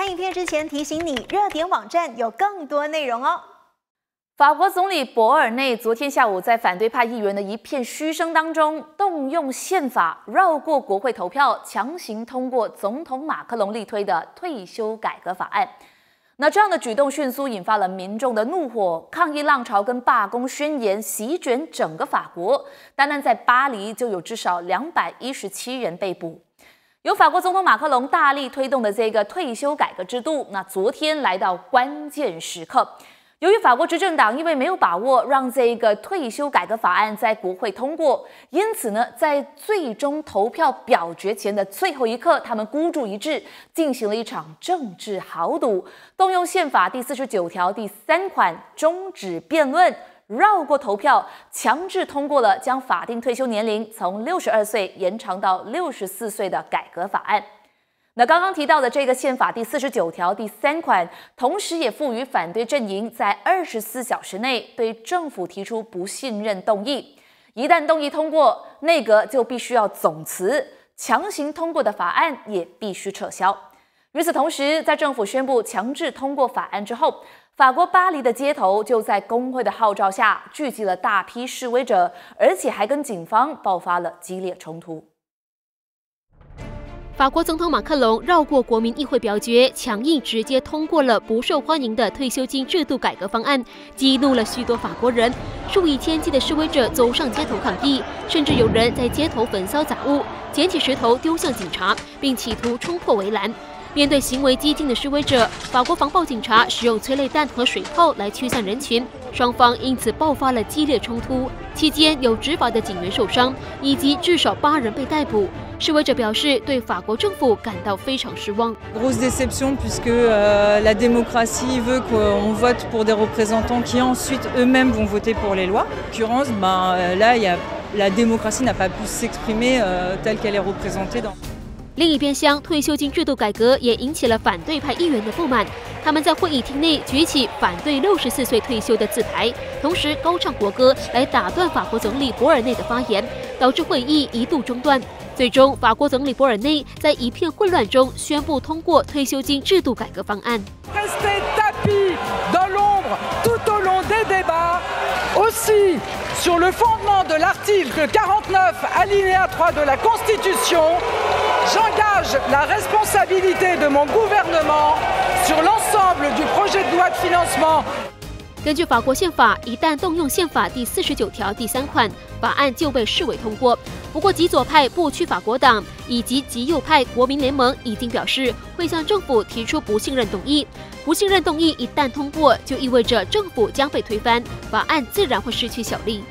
看影片之前提醒你，热点网站有更多内容哦。法国总理博尔内昨天下午在反对派议员的一片嘘声当中，动用宪法绕过国会投票，强行通过总统马克龙力推的退休改革法案。那这样的举动迅速引发了民众的怒火，抗议浪潮跟罢工宣言席卷整个法国。单单在巴黎就有至少两百一十七人被捕。由法国总统马克龙大力推动的这个退休改革制度，那昨天来到关键时刻。由于法国执政党因为没有把握让这个退休改革法案在国会通过，因此呢，在最终投票表决前的最后一刻，他们孤注一掷，进行了一场政治豪赌，动用宪法第四十九条第三款终止辩论。绕过投票，强制通过了将法定退休年龄从六十二岁延长到六十四岁的改革法案。那刚刚提到的这个宪法第四十九条第三款，同时也赋予反对阵营在二十四小时内对政府提出不信任动议，一旦动议通过，内阁就必须要总辞，强行通过的法案也必须撤销。与此同时，在政府宣布强制通过法案之后。法国巴黎的街头就在工会的号召下聚集了大批示威者，而且还跟警方爆发了激烈冲突。法国总统马克龙绕过国民议会表决，强硬直接通过了不受欢迎的退休金制度改革方案，激怒了许多法国人。数以千计的示威者走上街头抗议，甚至有人在街头焚烧杂物、捡起石头丢向警察，并企图冲破围栏。面对行为激进的示威者，法国防暴警察使用催泪弹和水炮来驱散人群，双方因此爆发了激烈冲突。期间有执法的警员受伤，以及至少八人被逮捕。示威者表示对法国政府感到非常失望。Grosse déception puisque la démocratie veut qu'on vote pour des représentants qui ensuite eux-mêmes vont voter pour les lois. En l'occurrence, ben là, il y a la démocratie n'a pas pu s'exprimer telle qu'elle est représentée dans. 另一边厢，退休金制度改革也引起了反对派议员的不满。他们在会议厅内举起反对六十四岁退休的字牌，同时高唱国歌来打断法国总理博尔内的发言，导致会议一度中断。最终，法国总理博尔内在一片混乱中宣布通过退休金制度改革方案。根据法国宪法，一旦动用宪法第四十九条第三款，法案就被视为通过。不过，极左派不屈法国党以及极右派国民联盟已经表示会向政府提出不信任动议。不信任动议一旦通过，就意味着政府将被推翻，法案自然会失去效力。